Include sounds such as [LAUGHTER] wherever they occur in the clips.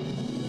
you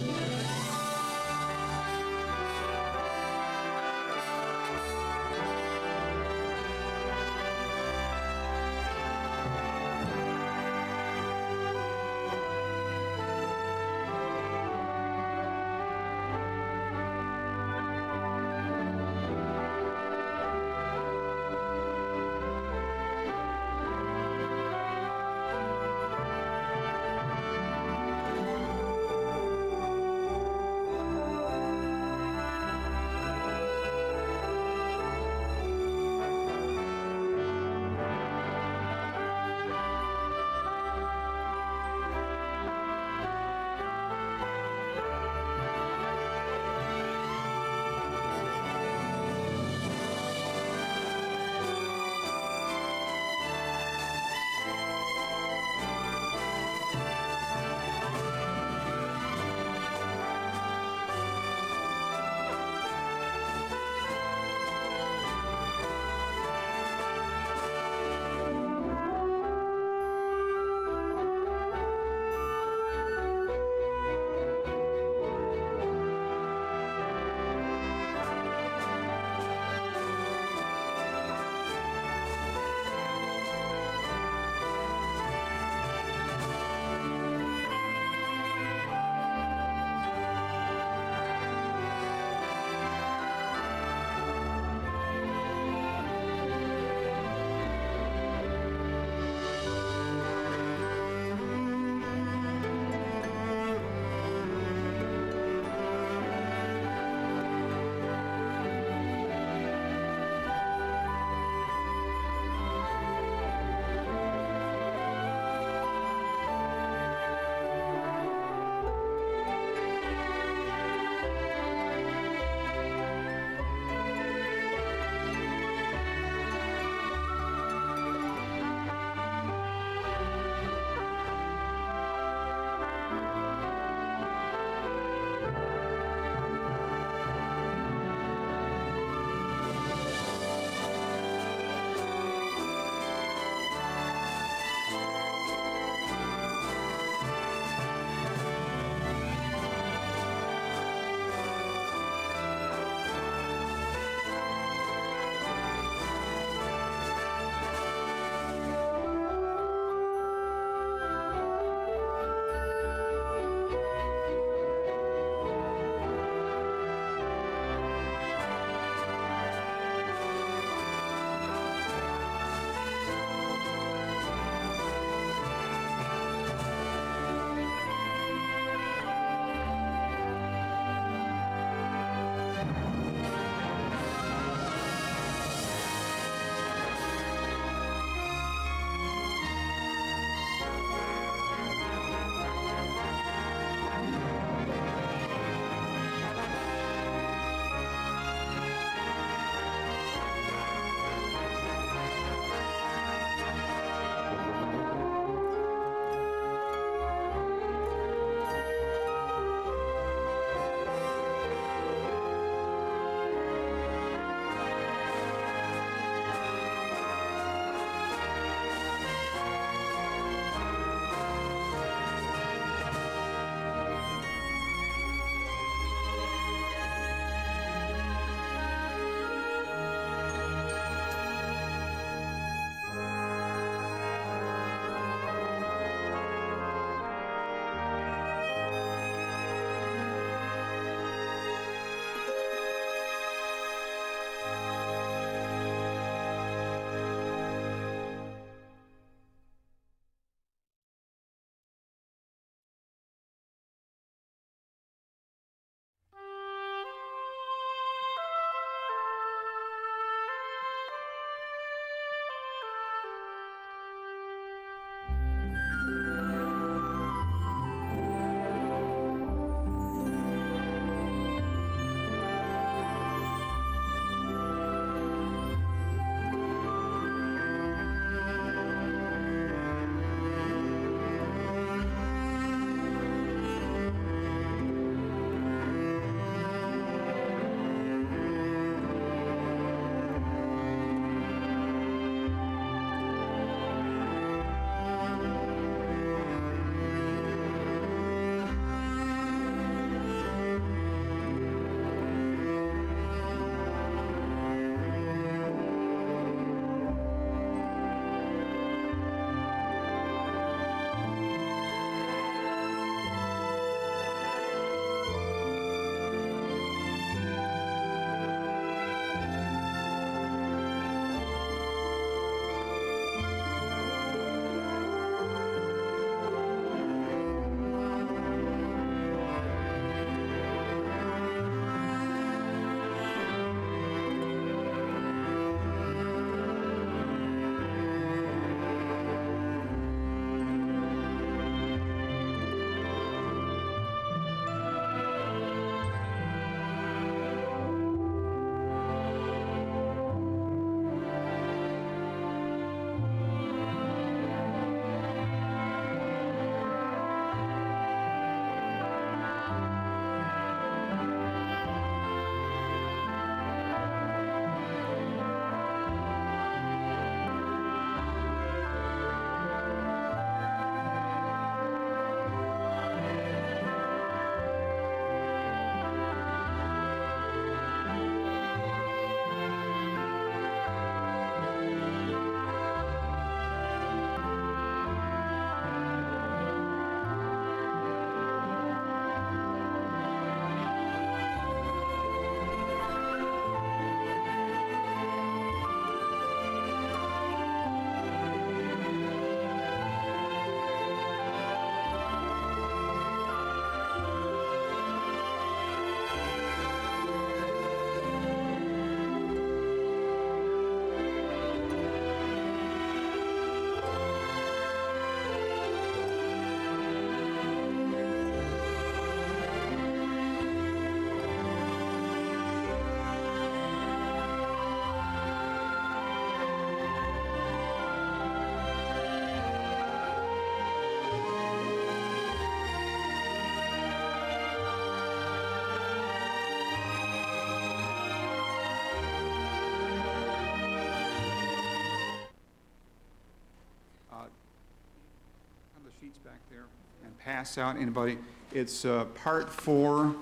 pass out anybody. It's uh, part four,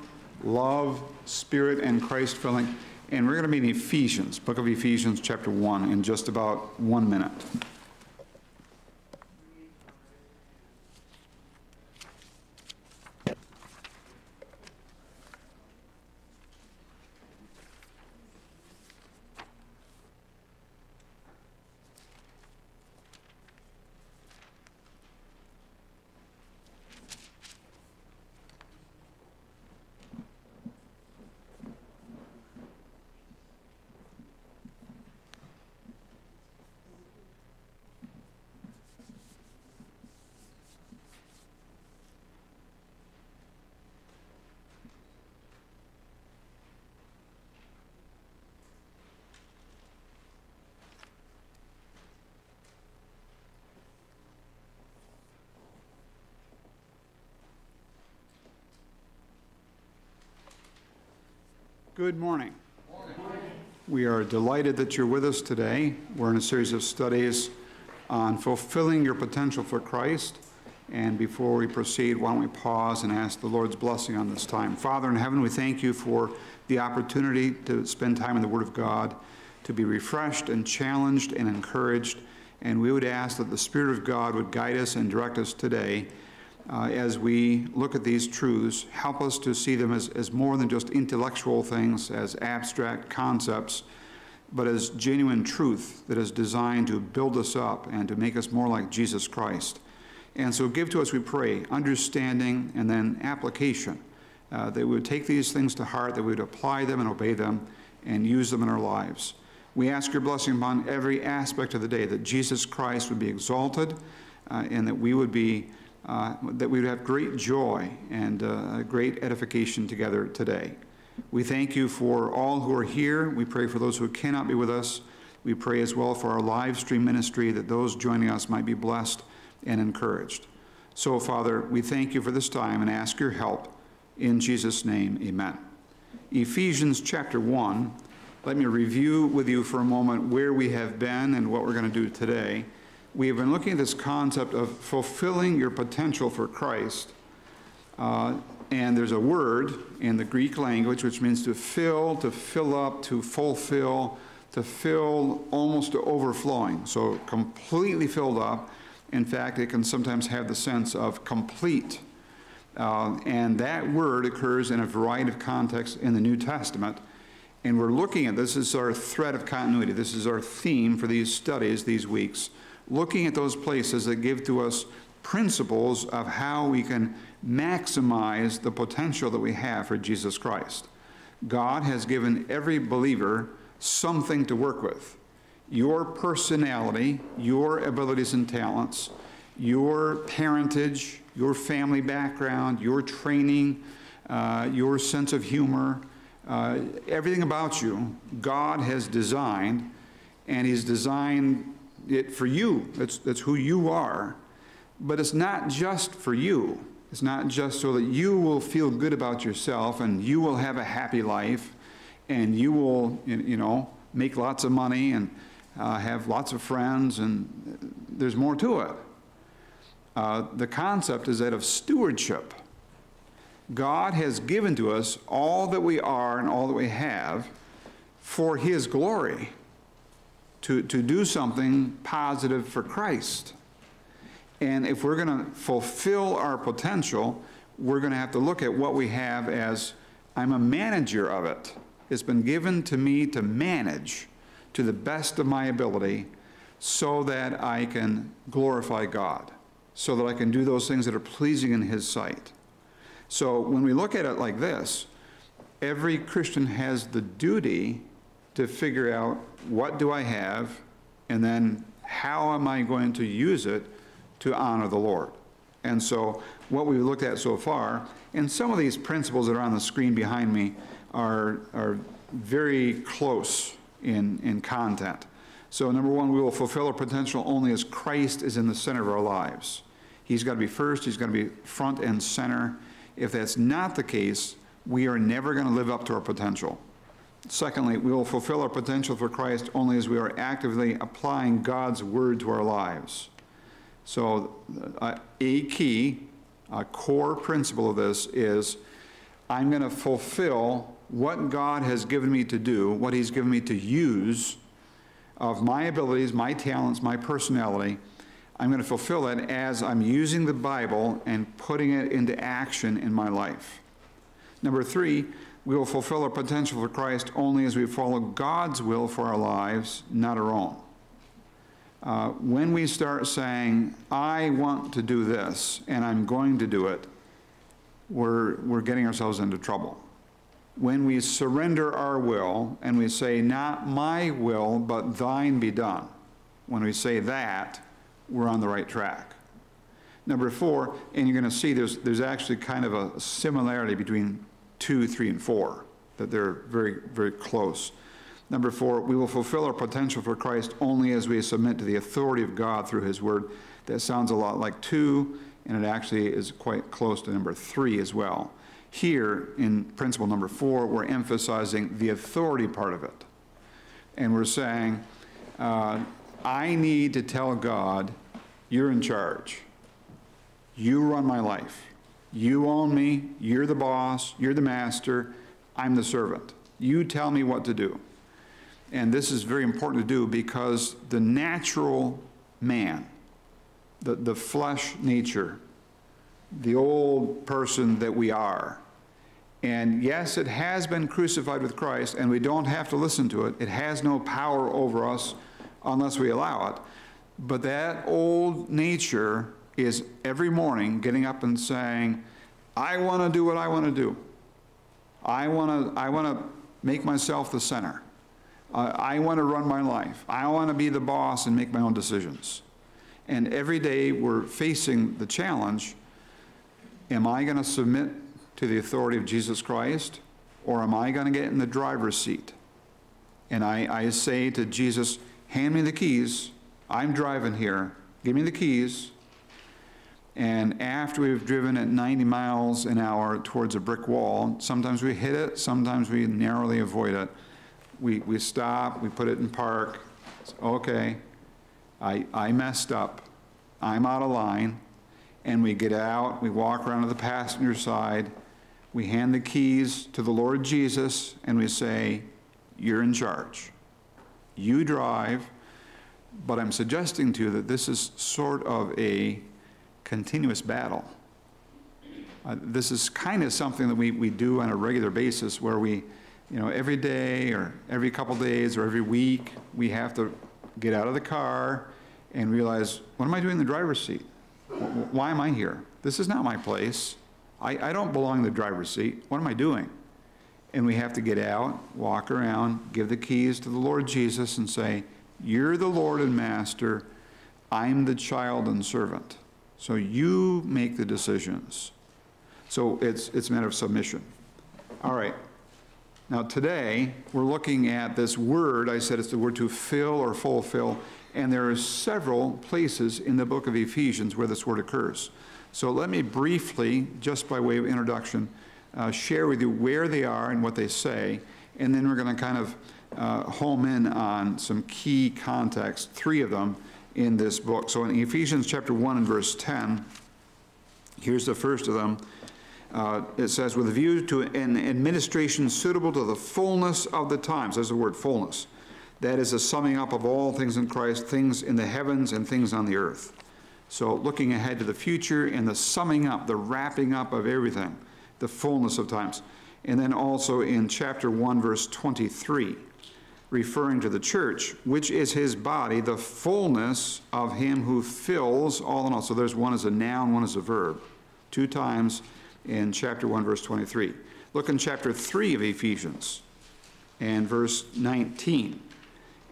love, spirit, and Christ filling. And we're going to be in Ephesians, book of Ephesians, chapter 1, in just about one minute. Good morning. We are delighted that you're with us today. We're in a series of studies on fulfilling your potential for Christ. And before we proceed, why don't we pause and ask the Lord's blessing on this time. Father in heaven, we thank you for the opportunity to spend time in the Word of God, to be refreshed and challenged and encouraged. And we would ask that the Spirit of God would guide us and direct us today uh, as we look at these truths, help us to see them as, as more than just intellectual things, as abstract concepts, but as genuine truth that is designed to build us up and to make us more like Jesus Christ. And so give to us, we pray, understanding and then application. Uh, that we would take these things to heart, that we would apply them and obey them and use them in our lives. We ask your blessing upon every aspect of the day, that Jesus Christ would be exalted uh, and that we would be uh, that we would have great joy and uh, great edification together today. We thank you for all who are here. We pray for those who cannot be with us. We pray as well for our live stream ministry that those joining us might be blessed and encouraged. So, Father, we thank you for this time and ask your help. In Jesus' name, amen. Ephesians chapter 1. Let me review with you for a moment where we have been and what we're going to do today we have been looking at this concept of fulfilling your potential for Christ. Uh, and there's a word in the Greek language which means to fill, to fill up, to fulfill, to fill almost to overflowing. So completely filled up. In fact, it can sometimes have the sense of complete. Uh, and that word occurs in a variety of contexts in the New Testament. And we're looking at this as our thread of continuity. This is our theme for these studies these weeks looking at those places that give to us principles of how we can maximize the potential that we have for Jesus Christ. God has given every believer something to work with. Your personality, your abilities and talents, your parentage, your family background, your training, uh, your sense of humor, uh, everything about you, God has designed, and He's designed it for you. That's, that's who you are. But it's not just for you. It's not just so that you will feel good about yourself and you will have a happy life and you will, you know, make lots of money and uh, have lots of friends and there's more to it. Uh, the concept is that of stewardship. God has given to us all that we are and all that we have for His glory to, to do something positive for Christ. And if we're going to fulfill our potential, we're going to have to look at what we have as I'm a manager of it. It's been given to me to manage to the best of my ability so that I can glorify God, so that I can do those things that are pleasing in His sight. So when we look at it like this, every Christian has the duty to figure out what do I have and then how am I going to use it to honor the Lord. And so what we've looked at so far, and some of these principles that are on the screen behind me are, are very close in, in content. So number one, we will fulfill our potential only as Christ is in the center of our lives. He's got to be first, he's got to be front and center. If that's not the case, we are never going to live up to our potential. Secondly, we will fulfill our potential for Christ only as we are actively applying God's word to our lives. So uh, a key, a core principle of this is I'm going to fulfill what God has given me to do, what He's given me to use of my abilities, my talents, my personality. I'm going to fulfill that as I'm using the Bible and putting it into action in my life. Number three, we will fulfill our potential for Christ only as we follow God's will for our lives, not our own. Uh, when we start saying, I want to do this and I'm going to do it, we're, we're getting ourselves into trouble. When we surrender our will and we say, Not my will, but thine be done, when we say that, we're on the right track. Number four, and you're going to see there's, there's actually kind of a similarity between two, three, and four, that they're very, very close. Number four, we will fulfill our potential for Christ only as we submit to the authority of God through His Word. That sounds a lot like two, and it actually is quite close to number three as well. Here, in principle number four, we're emphasizing the authority part of it. And we're saying, uh, I need to tell God, you're in charge. You run my life. You own me. You're the boss. You're the master. I'm the servant. You tell me what to do. And this is very important to do because the natural man, the, the flesh nature, the old person that we are, and yes, it has been crucified with Christ, and we don't have to listen to it. It has no power over us unless we allow it. But that old nature is every morning getting up and saying, I want to do what I want to do. I want to, I want to make myself the center. Uh, I want to run my life. I want to be the boss and make my own decisions. And every day we're facing the challenge am I going to submit to the authority of Jesus Christ or am I going to get in the driver's seat? And I, I say to Jesus, hand me the keys. I'm driving here. Give me the keys. And after we've driven at 90 miles an hour towards a brick wall, sometimes we hit it, sometimes we narrowly avoid it. We, we stop, we put it in park. It's, okay, I, I messed up. I'm out of line. And we get out, we walk around to the passenger side, we hand the keys to the Lord Jesus, and we say, You're in charge. You drive. But I'm suggesting to you that this is sort of a continuous battle. Uh, this is kind of something that we, we do on a regular basis where we, you know, every day or every couple days or every week, we have to get out of the car and realize, what am I doing in the driver's seat? Why am I here? This is not my place. I, I don't belong in the driver's seat. What am I doing? And we have to get out, walk around, give the keys to the Lord Jesus, and say, You're the Lord and Master. I'm the child and servant. So you make the decisions. So it's, it's a matter of submission. All right. Now, today, we're looking at this word. I said it's the word to fill or fulfill. And there are several places in the book of Ephesians where this word occurs. So let me briefly, just by way of introduction, uh, share with you where they are and what they say. And then we're going to kind of uh, home in on some key context, three of them in this book. So in Ephesians chapter 1 and verse 10, here's the first of them. Uh, it says, with a view to an administration suitable to the fullness of the times. There's the word fullness. That is a summing up of all things in Christ, things in the heavens and things on the earth. So looking ahead to the future and the summing up, the wrapping up of everything, the fullness of times. And then also in chapter 1, verse 23 referring to the church, which is his body, the fullness of him who fills all in all. So there's one as a noun, one as a verb, two times in chapter 1, verse 23. Look in chapter 3 of Ephesians and verse 19.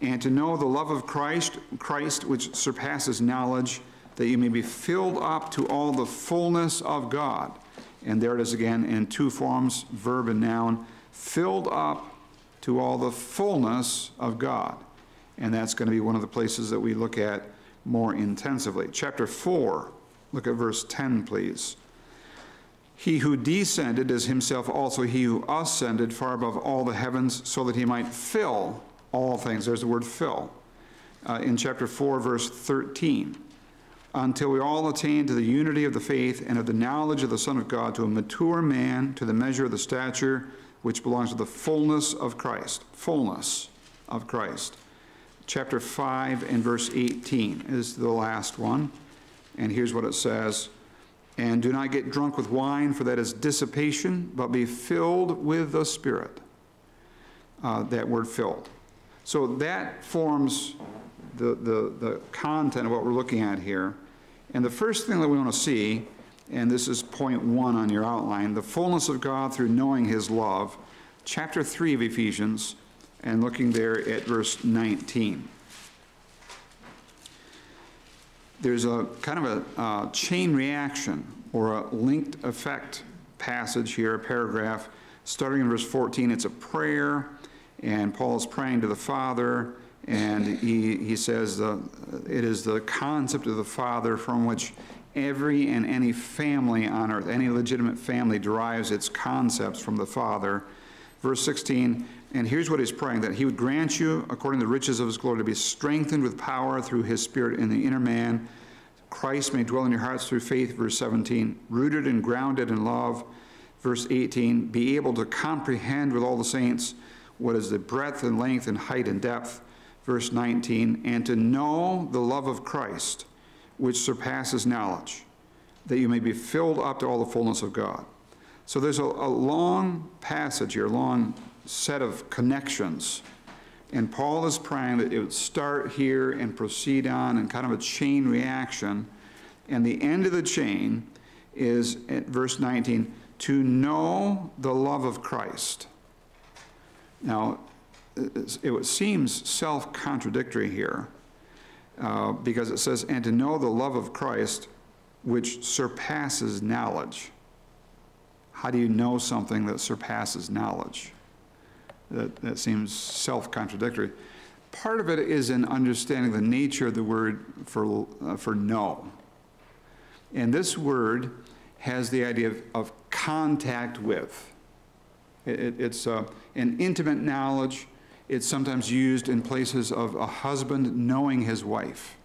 And to know the love of Christ, Christ which surpasses knowledge, that you may be filled up to all the fullness of God. And there it is again in two forms, verb and noun, filled up to all the fullness of God. And that's going to be one of the places that we look at more intensively. Chapter 4, look at verse 10, please. He who descended is himself also he who ascended far above all the heavens so that he might fill all things. There's the word fill. Uh, in chapter 4, verse 13. until we all attain to the unity of the faith and of the knowledge of the Son of God, to a mature man, to the measure of the stature which belongs to the fullness of Christ. Fullness of Christ. Chapter 5 and verse 18 is the last one. And here's what it says And do not get drunk with wine, for that is dissipation, but be filled with the Spirit. Uh, that word filled. So that forms the, the, the content of what we're looking at here. And the first thing that we want to see, and this is point one on your outline, the fullness of God through knowing his love, chapter 3 of Ephesians, and looking there at verse 19. There's a kind of a uh, chain reaction or a linked effect passage here, a paragraph, starting in verse 14. It's a prayer, and Paul is praying to the Father and he, he says uh, it is the concept of the Father from which every and any family on earth, any legitimate family, derives its concepts from the Father. Verse 16, and here's what he's praying that he would grant you, according to the riches of his glory, to be strengthened with power through his Spirit in the inner man. Christ may dwell in your hearts through faith. Verse 17, rooted and grounded in love. Verse 18, be able to comprehend with all the saints what is the breadth and length and height and depth verse 19, and to know the love of Christ, which surpasses knowledge, that you may be filled up to all the fullness of God. So there's a, a long passage here, a long set of connections. And Paul is praying that it would start here and proceed on in kind of a chain reaction. And the end of the chain is at verse 19 to know the love of Christ. Now, it seems self contradictory here uh, because it says, and to know the love of Christ which surpasses knowledge. How do you know something that surpasses knowledge? That, that seems self contradictory. Part of it is in understanding the nature of the word for, uh, for know. And this word has the idea of, of contact with. It, it, it's uh, an intimate knowledge it's sometimes used in places of a husband knowing his wife.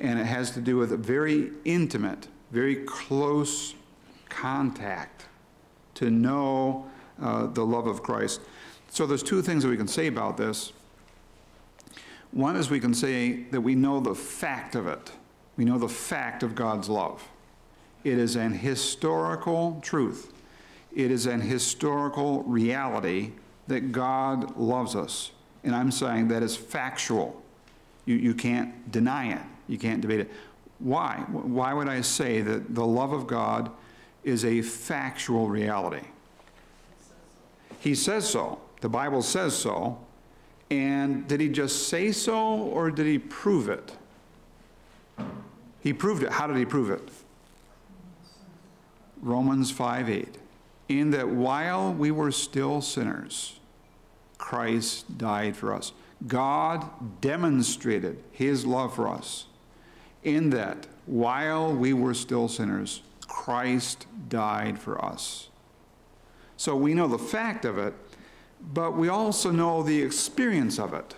And it has to do with a very intimate, very close contact to know uh, the love of Christ. So there's two things that we can say about this. One is we can say that we know the fact of it. We know the fact of God's love. It is an historical truth. It is an historical reality that God loves us. And I'm saying that is factual. You, you can't deny it, you can't debate it. Why? Why would I say that the love of God is a factual reality? He says so. The Bible says so. And did he just say so or did he prove it? He proved it. How did he prove it? Romans 5 8. In that while we were still sinners, Christ died for us. God demonstrated his love for us in that while we were still sinners, Christ died for us. So we know the fact of it, but we also know the experience of it.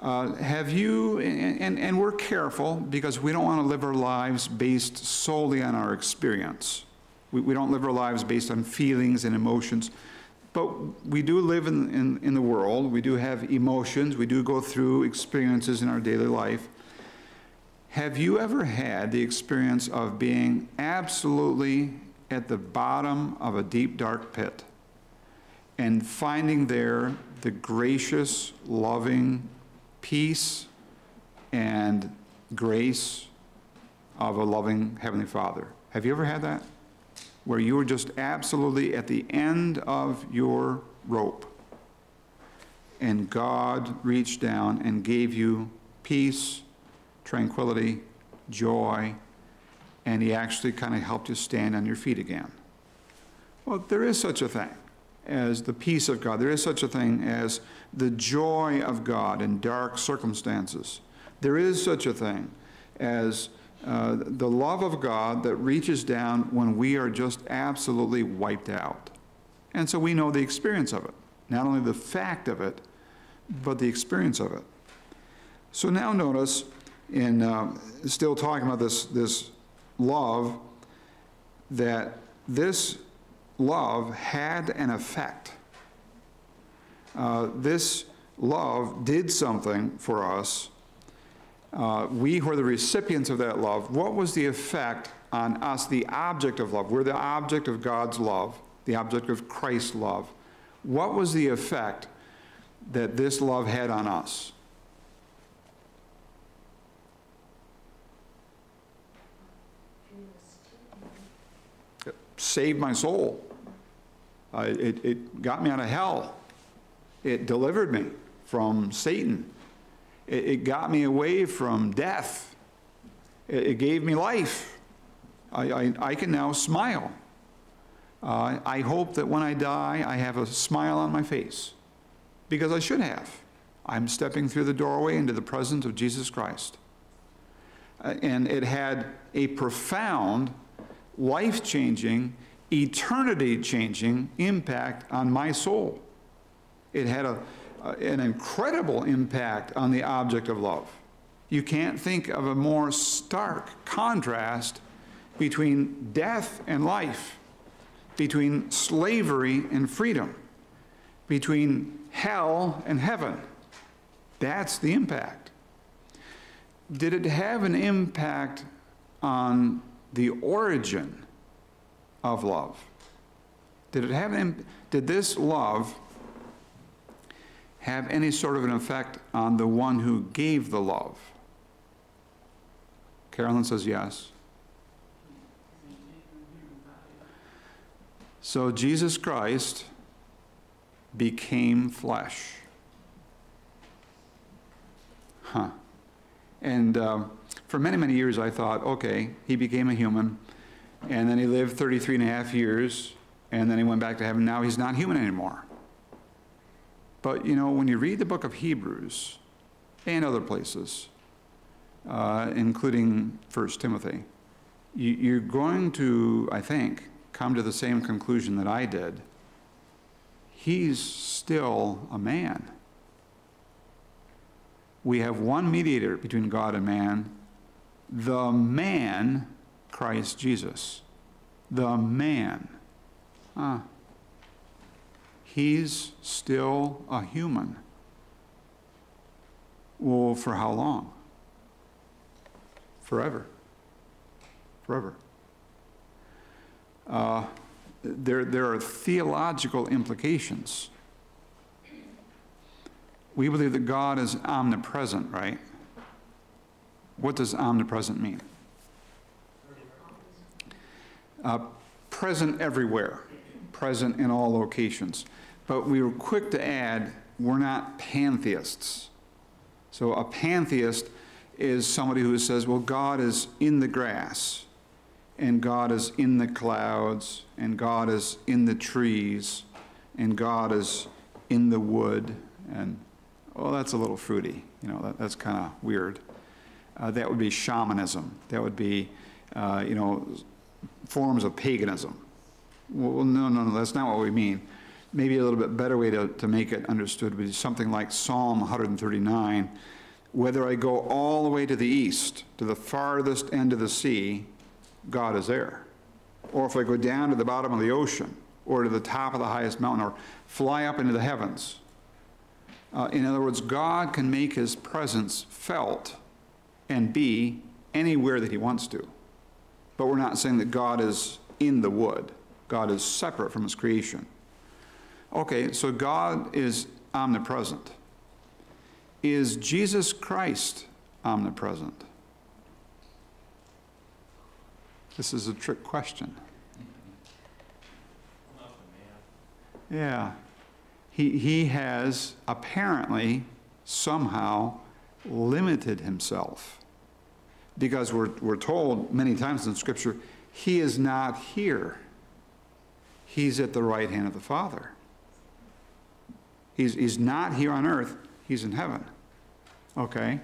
Uh, have you, and, and, and we're careful because we don't want to live our lives based solely on our experience. We, we don't live our lives based on feelings and emotions. But we do live in, in, in the world. We do have emotions. We do go through experiences in our daily life. Have you ever had the experience of being absolutely at the bottom of a deep, dark pit and finding there the gracious, loving peace and grace of a loving Heavenly Father? Have you ever had that? Where you were just absolutely at the end of your rope. And God reached down and gave you peace, tranquility, joy, and He actually kind of helped you stand on your feet again. Well, there is such a thing as the peace of God. There is such a thing as the joy of God in dark circumstances. There is such a thing as uh, the love of God that reaches down when we are just absolutely wiped out. And so we know the experience of it, not only the fact of it, but the experience of it. So now notice in uh, still talking about this, this love, that this love had an effect. Uh, this love did something for us. Uh, we are the recipients of that love. What was the effect on us, the object of love? We're the object of God's love, the object of Christ's love. What was the effect that this love had on us? It saved my soul. Uh, it, it got me out of hell. It delivered me from Satan. It, it got me away from death. It, it gave me life. I, I, I can now smile. Uh, I hope that when I die, I have a smile on my face because I should have. I'm stepping through the doorway into the presence of Jesus Christ. Uh, and it had a profound, life changing, eternity changing impact on my soul. It had a, Uh, an incredible impact on the object of love. You can't think of a more stark contrast between death and life, between slavery and freedom, between hell and heaven. That's the impact. Did it have an impact on the origin of love? Did it have an, did this love have any sort of an effect on the one who gave the love? Carolyn says yes. So Jesus Christ became flesh. Huh. And uh, for many, many years I thought, okay, he became a human, and then he lived 33 and a half years, and then he went back to heaven. Now he's not human anymore. But you know, when you read the book of Hebrews and other places, uh, including 1 Timothy, you, you're going to, I think, come to the same conclusion that I did. He's still a man. We have one mediator between God and man, the man, Christ Jesus. The man. Ah. He's still a human. Well, for how long? Forever. Forever. Uh, there, there are theological implications. We believe that God is omnipresent, right? What does omnipresent mean? Uh, present everywhere, present in all locations. But we were quick to add, we're not pantheists. So a pantheist is somebody who says, well, God is in the grass, and God is in the clouds, and God is in the trees, and God is in the wood, and well, that's a little fruity. You know, that, that's kind of weird. Uh, that would be shamanism. That would be, uh, you know, forms of paganism. Well, no, no, no, that's not what we mean maybe a little bit better way to, to make it understood would be something like Psalm 139 whether I go all the way to the east, to the farthest end of the sea, God is there. Or if I go down to the bottom of the ocean, or to the top of the highest mountain, or fly up into the heavens. Uh, in other words, God can make his presence felt and be anywhere that he wants to. But we're not saying that God is in the wood, God is separate from his creation. Okay, so God is omnipresent. Is Jesus Christ omnipresent? This is a trick question. Yeah. He, he has apparently somehow limited himself because we're, we're told many times in Scripture, he is not here. He's at the right hand of the Father. He's, he's not here on earth, he's in heaven. Okay?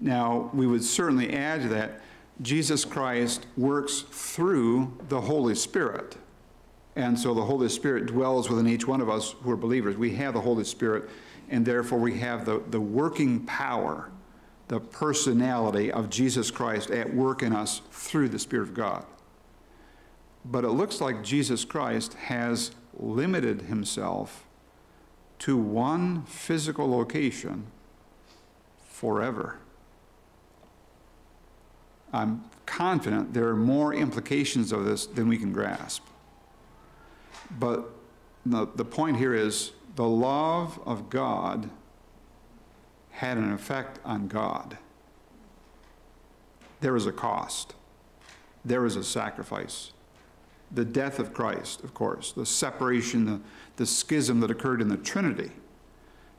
Now, we would certainly add to that Jesus Christ works through the Holy Spirit. And so the Holy Spirit dwells within each one of us who are believers. We have the Holy Spirit, and therefore we have the, the working power the personality of Jesus Christ at work in us through the Spirit of God. But it looks like Jesus Christ has limited himself to one physical location forever. I'm confident there are more implications of this than we can grasp. But the, the point here is the love of God had an effect on God. There was a cost, there was a sacrifice. The death of Christ, of course, the separation, the, the schism that occurred in the Trinity,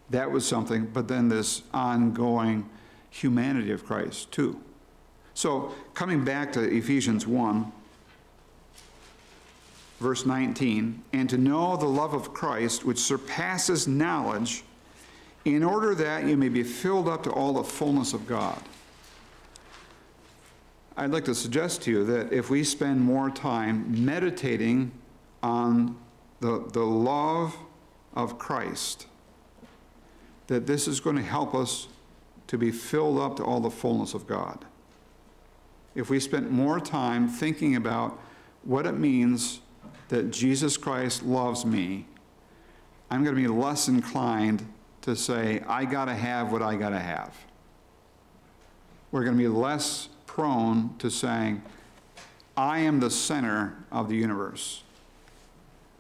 that was something, but then this ongoing humanity of Christ, too. So, coming back to Ephesians 1, verse 19, and to know the love of Christ, which surpasses knowledge, in order that you may be filled up to all the fullness of God. I'd like to suggest to you that if we spend more time meditating on the, the love of Christ, that this is going to help us to be filled up to all the fullness of God. If we spent more time thinking about what it means that Jesus Christ loves me, I'm going to be less inclined to say, I got to have what I got to have. We're going to be less prone to saying, I am the center of the universe.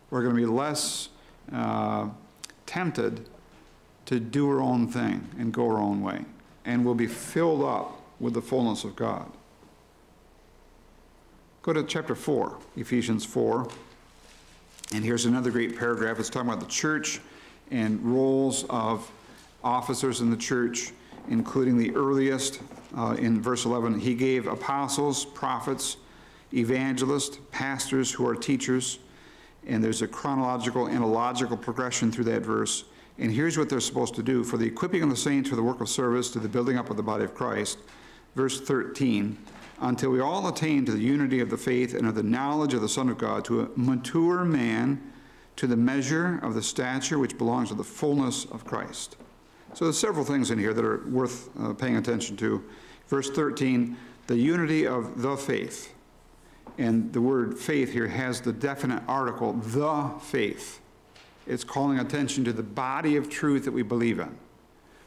We're going to be less uh, tempted to do our own thing and go our own way. And we'll be filled up with the fullness of God. Go to chapter 4, Ephesians 4. And here's another great paragraph. It's talking about the church and roles of officers in the church, including the earliest. Uh, in verse 11, he gave apostles, prophets, evangelists, pastors who are teachers. And there's a chronological and a logical progression through that verse. And here's what they're supposed to do for the equipping of the saints for the work of service to the building up of the body of Christ. Verse 13 until we all attain to the unity of the faith and of the knowledge of the Son of God, to a mature man, to the measure of the stature which belongs to the fullness of Christ. So there's several things in here that are worth uh, paying attention to. Verse 13, the unity of the faith. And the word faith here has the definite article, the faith. It's calling attention to the body of truth that we believe in.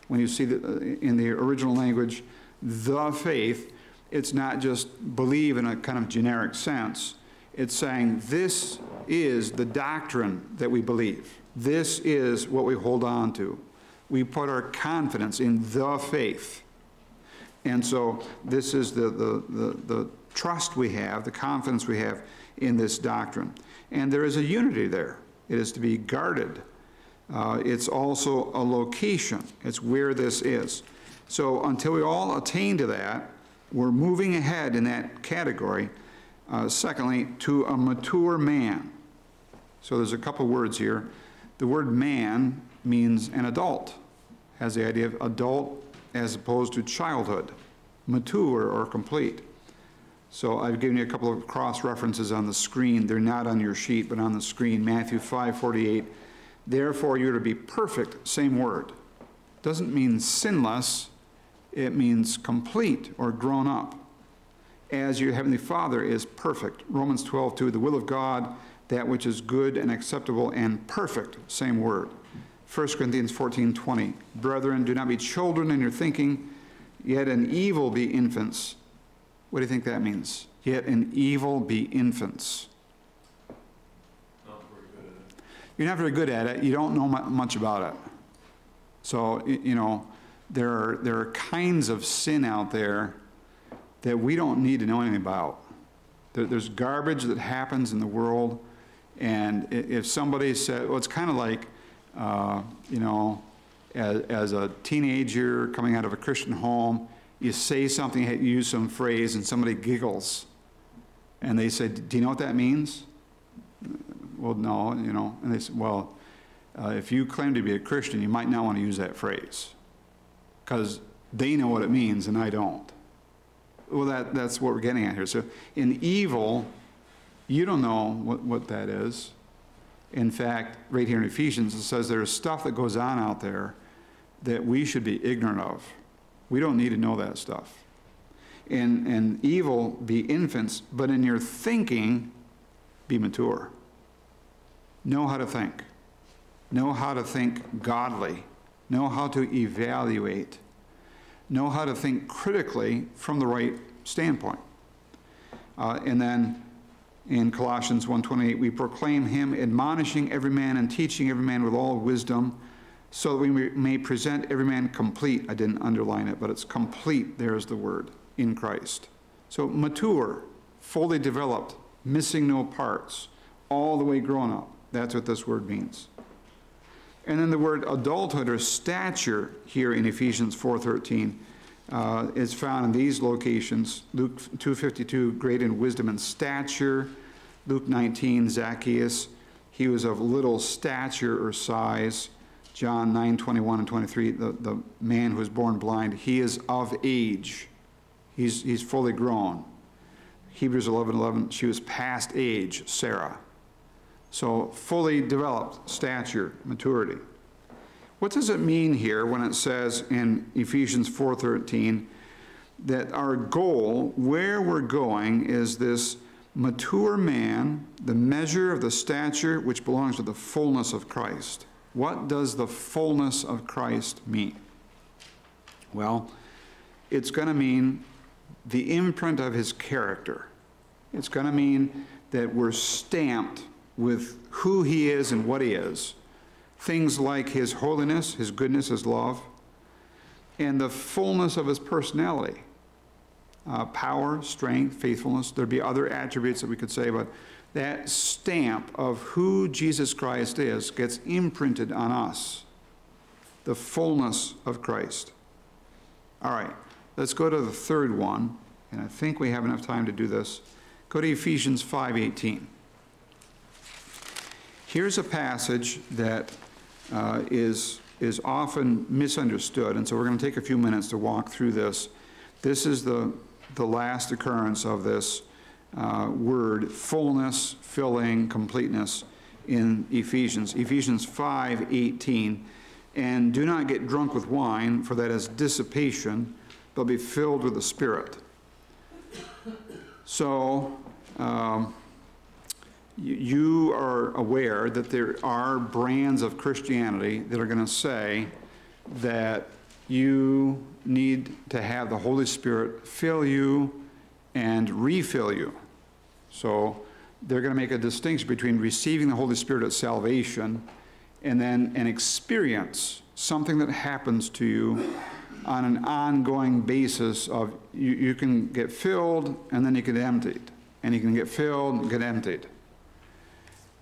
When you see that uh, in the original language, the faith, it's not just believe in a kind of generic sense. It's saying this is the doctrine that we believe. This is what we hold on to. We put our confidence in the faith. And so this is the, the, the, the trust we have, the confidence we have in this doctrine. And there is a unity there. It is to be guarded. Uh, it's also a location. It's where this is. So until we all attain to that, we're moving ahead in that category. Uh, secondly, to a mature man. So there's a couple words here. The word man means an adult, has the idea of adult as opposed to childhood, mature or complete. So I've given you a couple of cross references on the screen. They're not on your sheet, but on the screen. Matthew 5 48. Therefore, you're to be perfect, same word. Doesn't mean sinless, it means complete or grown up. As your heavenly Father is perfect. Romans 12, 2, the will of God, that which is good and acceptable and perfect, same word. 1 Corinthians 14, 20, brethren, do not be children in your thinking, yet in evil be infants. What do you think that means? Yet in evil be infants. You're not very good at it. You don't know much about it. So, you know, there are, there are kinds of sin out there that we don't need to know anything about. There, there's garbage that happens in the world, and if somebody said, well, it's kind of like, uh, you know, as, as, a teenager coming out of a Christian home, you say something, you use some phrase, and somebody giggles. And they say, Do you know what that means? Well, no, you know. And they say, Well, uh, if you claim to be a Christian, you might not want to use that phrase because they know what it means and I don't. Well, that, that's what we're getting at here. So in evil, you don't know what, what that is. In fact, right here in Ephesians, it says there's stuff that goes on out there that we should be ignorant of. We don't need to know that stuff. And, and evil, be infants, but in your thinking, be mature. Know how to think. Know how to think godly. Know how to evaluate. Know how to think critically from the right standpoint. Uh, and then in Colossians 1.28, we proclaim him, admonishing every man and teaching every man with all wisdom, so that we may present every man complete. I didn't underline it, but it's complete, there's the word, in Christ. So mature, fully developed, missing no parts, all the way grown up. That's what this word means. And then the word adulthood or stature here in Ephesians 4.13 uh, is found in these locations. Luke 2.52, great in wisdom and stature. Luke 19, Zacchaeus, he was of little stature or size. John 9, 21 and 23, the, the man who was born blind, he is of age. He's, he's fully grown. Hebrews 11, 11, she was past age, Sarah. So fully developed stature, maturity. What does it mean here when it says in Ephesians 4:13 that our goal, where we're going, is this mature man, the measure of the stature which belongs to the fullness of Christ? What does the fullness of Christ mean? Well, it's going to mean the imprint of his character. It's going to mean that we're stamped with who he is and what he is things like his holiness, his goodness, his love, and the fullness of his personality. Uh, power, strength, faithfulness. There'd be other attributes that we could say, but that stamp of who Jesus Christ is gets imprinted on us. The fullness of Christ. All right, let's go to the third one, and I think we have enough time to do this. Go to Ephesians 5:18. Here's a passage that uh, is, is often misunderstood. And so we're going to take a few minutes to walk through this. This is the, the last occurrence of this uh, word, fullness, filling, completeness in Ephesians. Ephesians 5, 18. And do not get drunk with wine, for that is dissipation, but be filled with the Spirit. So, um, you are aware that there are brands of Christianity that are going to say that you need to have the Holy Spirit fill you and refill you. So they're going to make a distinction between receiving the Holy Spirit at salvation and then an experience, something that happens to you on an ongoing basis of you, you can get filled and then you can get emptied. And you can get filled and get emptied.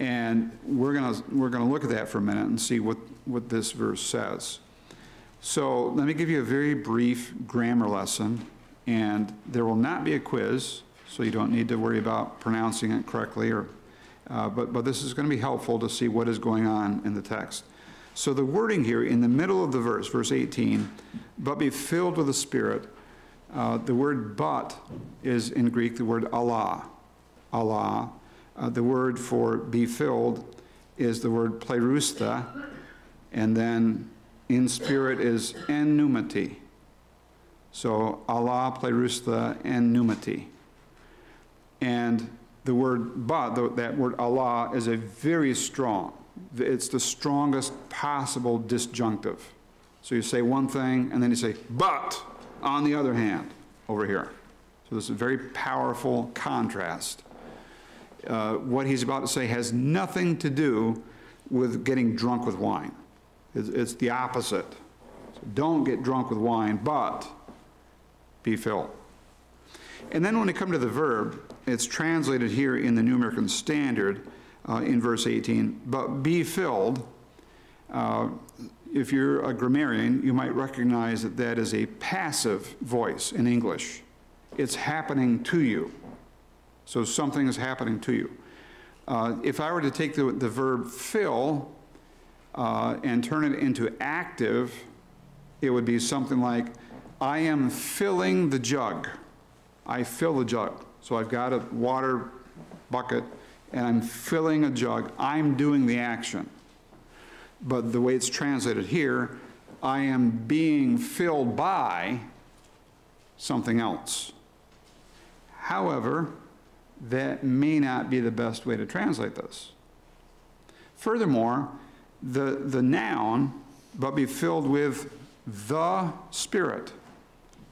And we're going to we're going to look at that for a minute and see what, what this verse says. So let me give you a very brief grammar lesson, and there will not be a quiz, so you don't need to worry about pronouncing it correctly. Or, uh, but, but this is going to be helpful to see what is going on in the text. So the wording here in the middle of the verse, verse 18, but be filled with the Spirit, uh, the word but is in Greek the word alla. alla uh, the word for be filled is the word plerousthe, and then in spirit is en pneumati. So alla plerousthe en pneumati. And the word but, the, that word alla, is a very strong, it's the strongest possible disjunctive. So you say one thing, and then you say, but, on the other hand, over here. So this is a very powerful contrast. Uh, what he's about to say has nothing to do with getting drunk with wine. It's, it's the opposite. So don't get drunk with wine, but be filled. And then when we come to the verb, it's translated here in the New American Standard uh, in verse 18, but be filled. Uh, if you're a grammarian, you might recognize that that is a passive voice in English. It's happening to you. So something is happening to you. Uh, if I were to take the, the verb fill uh, and turn it into active, it would be something like, I am filling the jug. I fill the jug. So I've got a water bucket and I'm filling a jug. I'm doing the action. But the way it's translated here, I am being filled by something else. However, that may not be the best way to translate this. Furthermore, the, the noun, but be filled with the Spirit.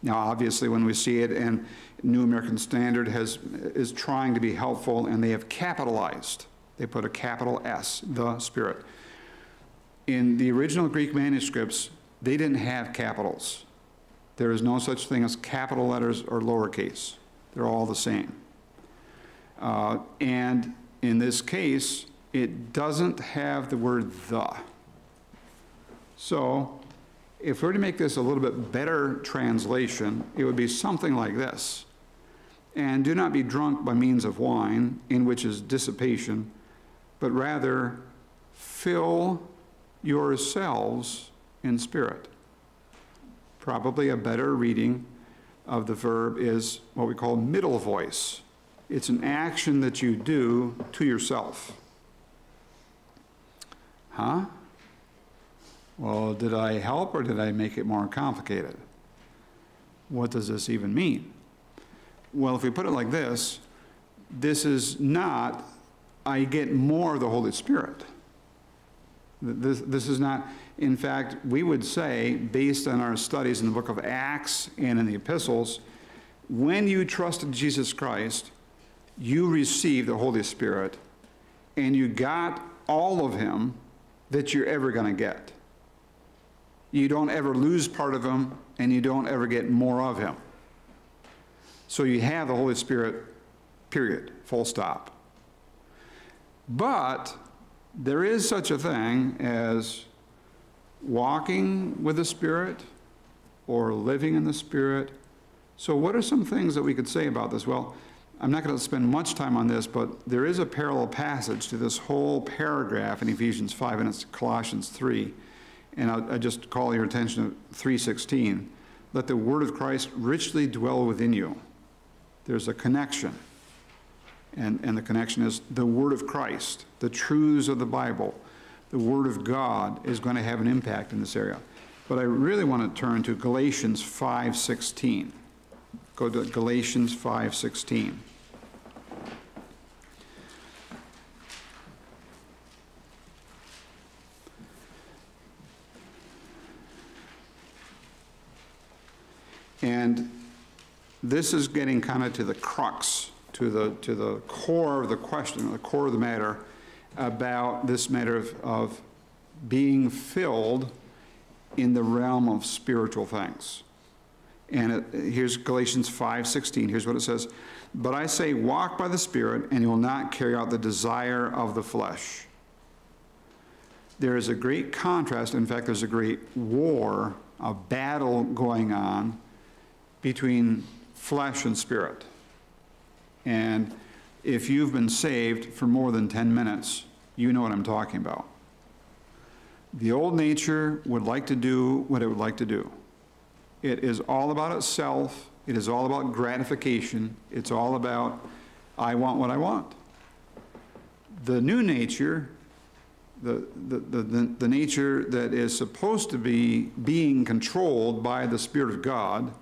Now, obviously, when we see it, and New American Standard has, is trying to be helpful, and they have capitalized. They put a capital S, the Spirit. In the original Greek manuscripts, they didn't have capitals. There is no such thing as capital letters or lowercase. They're all the same. Uh, and in this case, it doesn't have the word the. So if we were to make this a little bit better translation, it would be something like this. And do not be drunk by means of wine, in which is dissipation, but rather fill yourselves in spirit. Probably a better reading of the verb is what we call middle voice. It's an action that you do to yourself. Huh? Well, did I help or did I make it more complicated? What does this even mean? Well, if we put it like this, this is not, I get more of the Holy Spirit. This, this is not, in fact, we would say, based on our studies in the book of Acts and in the epistles, when you trusted Jesus Christ, you received the Holy Spirit and you got all of Him that you're ever going to get. You don't ever lose part of Him and you don't ever get more of Him. So you have the Holy Spirit, period, full stop. But there is such a thing as walking with the Spirit or living in the Spirit. So, what are some things that we could say about this? Well, I'm not going to spend much time on this, but there is a parallel passage to this whole paragraph in Ephesians 5 and it's Colossians 3. And I'll just call your attention to 316. Let the word of Christ richly dwell within you. There's a connection. And, and the connection is the word of Christ, the truths of the Bible, the word of God is going to have an impact in this area. But I really want to turn to Galatians 5:16. Go to Galatians 5:16. And this is getting kind of to the crux, to the, to the core of the question, the core of the matter about this matter of, of being filled in the realm of spiritual things. And it, here's Galatians 5:16. Here's what it says: "But I say, walk by the Spirit, and you will not carry out the desire of the flesh." There is a great contrast. In fact, there's a great war, a battle going on between flesh and spirit. And if you've been saved for more than 10 minutes, you know what I'm talking about. The old nature would like to do what it would like to do. It is all about itself. It is all about gratification. It's all about, I want what I want. The new nature, the, the, the, the, nature that is supposed to be being controlled by the Spirit of God,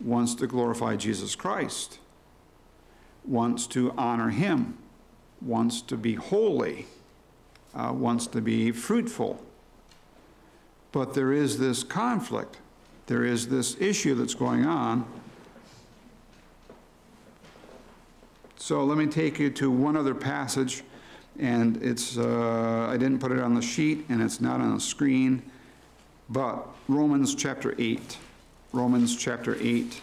wants to glorify Jesus Christ, wants to honor Him, wants to be holy, uh, wants to be fruitful. But there is this conflict, there is this issue that's going on. So let me take you to one other passage, and it's, uh, I didn't put it on the sheet, and it's not on the screen, but Romans chapter 8. Romans chapter 8.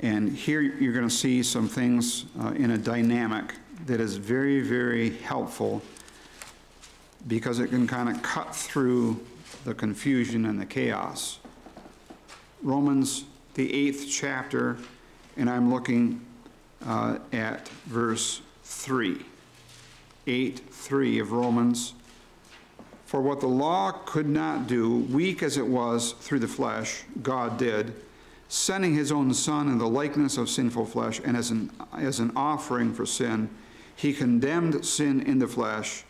And here you're going to see some things uh, in a dynamic that is very, very helpful because it can kind of cut through the confusion and the chaos. Romans, the eighth chapter, and I'm looking uh, at verse 3. 8 3 of Romans for what the law could not do, weak as it was through the flesh, God did, sending his own Son in the likeness of sinful flesh, and as an, as an offering for sin, he condemned sin in the flesh,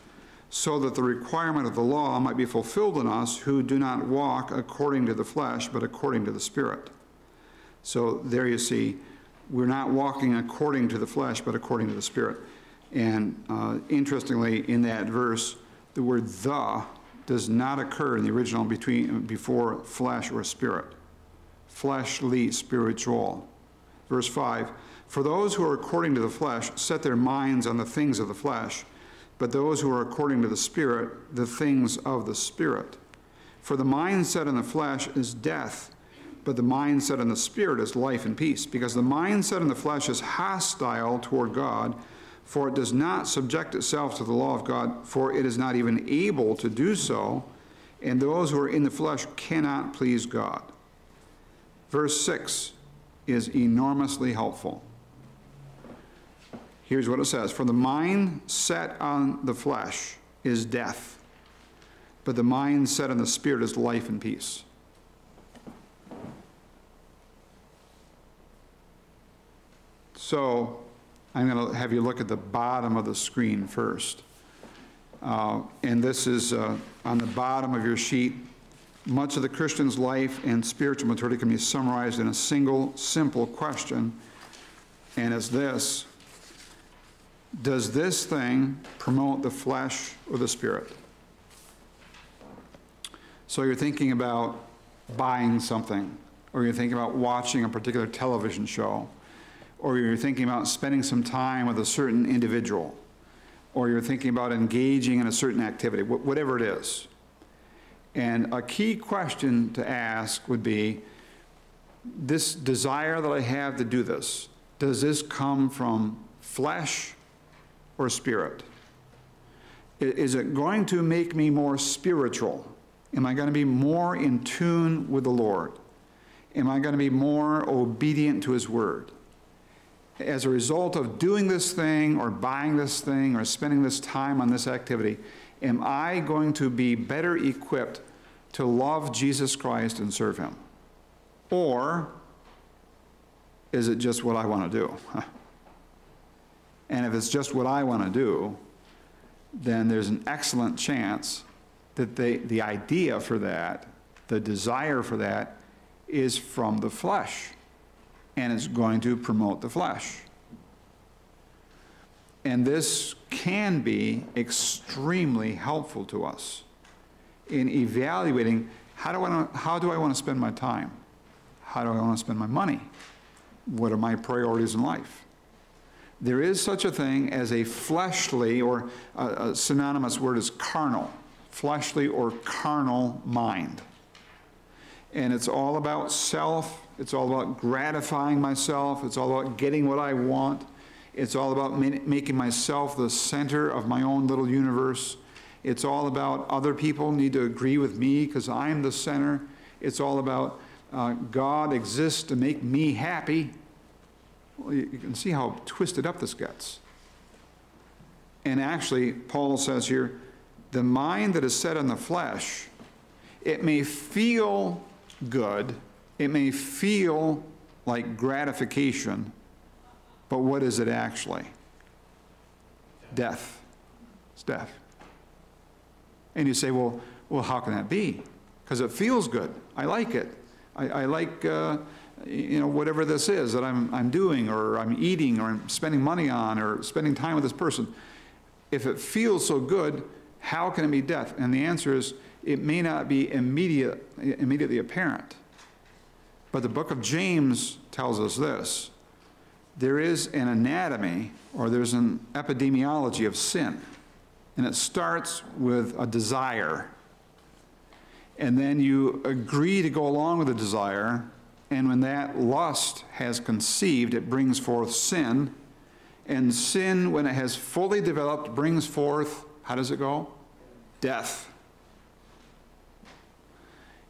so that the requirement of the law might be fulfilled in us who do not walk according to the flesh, but according to the Spirit. So there you see, we're not walking according to the flesh, but according to the Spirit. And uh, interestingly, in that verse, the word the does not occur in the original between, before flesh or spirit. Fleshly, spiritual. Verse 5 For those who are according to the flesh set their minds on the things of the flesh but those who are according to the Spirit, the things of the Spirit. For the mind set in the flesh is death, but the mind set in the Spirit is life and peace. Because the mind set in the flesh is hostile toward God, for it does not subject itself to the law of God, for it is not even able to do so, and those who are in the flesh cannot please God. Verse 6 is enormously helpful. Here's what it says For the mind set on the flesh is death, but the mind set on the spirit is life and peace. So I'm going to have you look at the bottom of the screen first. Uh, and this is uh, on the bottom of your sheet. Much of the Christian's life and spiritual maturity can be summarized in a single, simple question, and it's this does this thing promote the flesh or the spirit? So you're thinking about buying something, or you're thinking about watching a particular television show, or you're thinking about spending some time with a certain individual, or you're thinking about engaging in a certain activity, whatever it is. And a key question to ask would be this desire that I have to do this, does this come from flesh or spirit? Is it going to make me more spiritual? Am I going to be more in tune with the Lord? Am I going to be more obedient to His Word? As a result of doing this thing or buying this thing or spending this time on this activity, am I going to be better equipped to love Jesus Christ and serve Him? Or is it just what I want to do? [LAUGHS] And if it's just what I want to do, then there's an excellent chance that they, the idea for that, the desire for that, is from the flesh and is going to promote the flesh. And this can be extremely helpful to us in evaluating how do I, how do I want to spend my time? How do I want to spend my money? What are my priorities in life? there is such a thing as a fleshly, or a, a synonymous word is carnal, fleshly or carnal mind. And it's all about self, it's all about gratifying myself, it's all about getting what I want, it's all about making myself the center of my own little universe. It's all about other people need to agree with me because I'm the center. It's all about uh, God exists to make me happy. Well, you, you can see how twisted up this gets. And actually, Paul says here, the mind that is set on the flesh, it may feel good, it may feel like gratification, but what is it actually? Death. It's death. And you say, well, well, how can that be? Because it feels good. I like it. I, I like uh, you know, whatever this is that I'm, I'm doing or I'm eating or I'm spending money on or spending time with this person, if it feels so good, how can it be death? And the answer is it may not be immediate, immediately apparent. But the book of James tells us this there is an anatomy or there's an epidemiology of sin. And it starts with a desire. And then you agree to go along with the desire and when that lust has conceived, it brings forth sin. And sin, when it has fully developed, brings forth, how does it go? Death.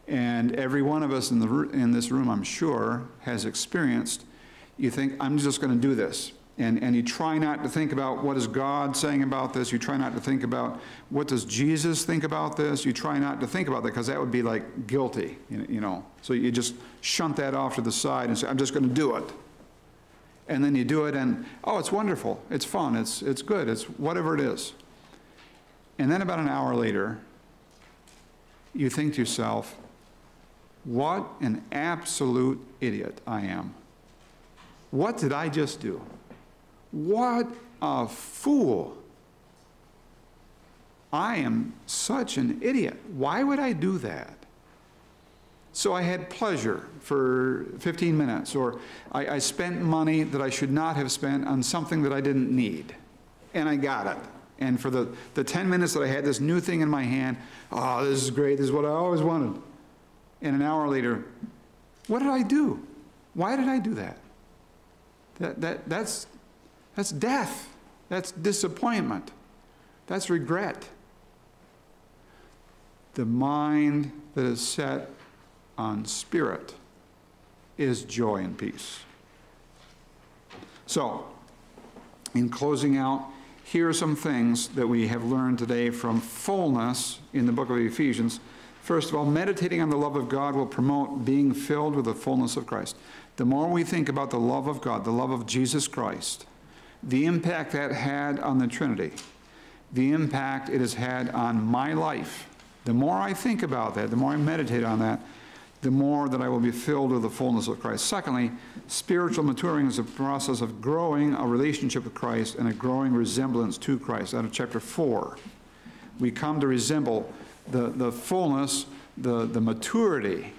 And every one of us in, the, in this room, I'm sure, has experienced, you think, I'm just going to do this and, and you try not to think about what is God saying about this. You try not to think about what does Jesus think about this. You try not to think about that because that would be like guilty, you know. So you just shunt that off to the side and say, I'm just going to do it. And then you do it and, oh, it's wonderful. It's fun. It's, it's good. It's whatever it is. And then about an hour later, you think to yourself, what an absolute idiot I am. What did I just do? What a fool. I am such an idiot. Why would I do that? So I had pleasure for 15 minutes, or I, I, spent money that I should not have spent on something that I didn't need, and I got it. And for the, the 10 minutes that I had this new thing in my hand, oh, this is great, this is what I always wanted. And an hour later, what did I do? Why did I do that? That, that, that's, that's death. That's disappointment. That's regret. The mind that is set on spirit is joy and peace. So, in closing out, here are some things that we have learned today from fullness in the book of Ephesians. First of all, meditating on the love of God will promote being filled with the fullness of Christ. The more we think about the love of God, the love of Jesus Christ, the impact that had on the Trinity, the impact it has had on my life, the more I think about that, the more I meditate on that, the more that I will be filled with the fullness of Christ. Secondly, spiritual maturing is a process of growing a relationship with Christ and a growing resemblance to Christ. Out of chapter 4, we come to resemble the, the fullness, the, the maturity,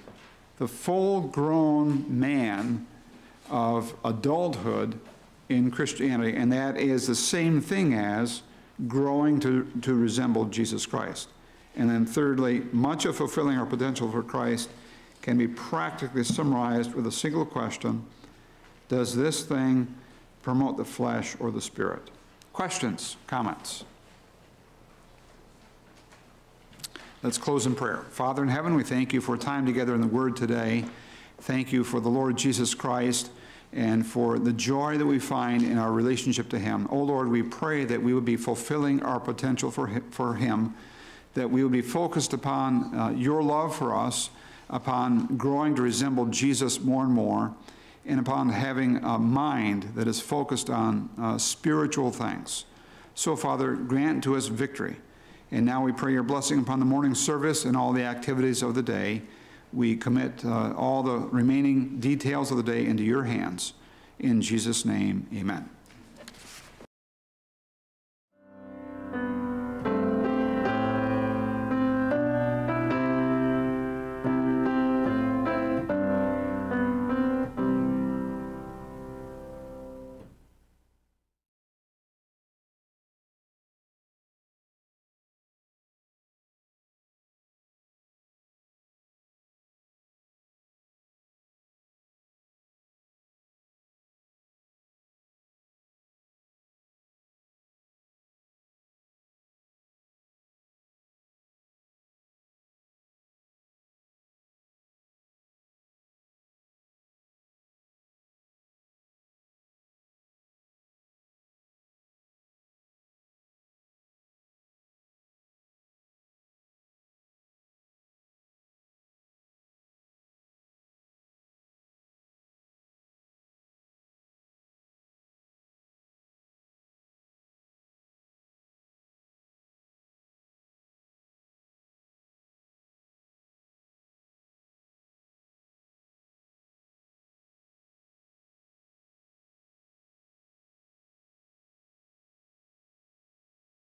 the full grown man of adulthood in Christianity, and that is the same thing as growing to, to resemble Jesus Christ. And then, thirdly, much of fulfilling our potential for Christ can be practically summarized with a single question Does this thing promote the flesh or the spirit? Questions, comments? Let's close in prayer. Father in heaven, we thank you for time together in the Word today. Thank you for the Lord Jesus Christ and for the joy that we find in our relationship to Him. Oh Lord, we pray that we would be fulfilling our potential for Him, for him that we would be focused upon uh, your love for us upon growing to resemble Jesus more and more, and upon having a mind that is focused on uh, spiritual things. So, Father, grant to us victory. And now we pray your blessing upon the morning service and all the activities of the day. We commit uh, all the remaining details of the day into your hands. In Jesus' name, amen.